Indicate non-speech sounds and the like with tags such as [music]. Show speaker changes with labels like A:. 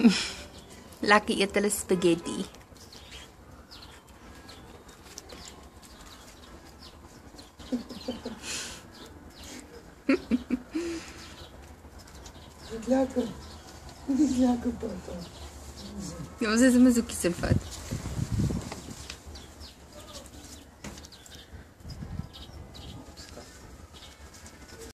A: [laughs] Lucky eet hulle spaghetti.
B: Dit lekker. Dit lekker papa.
A: Ja, ons is mos ook so vat.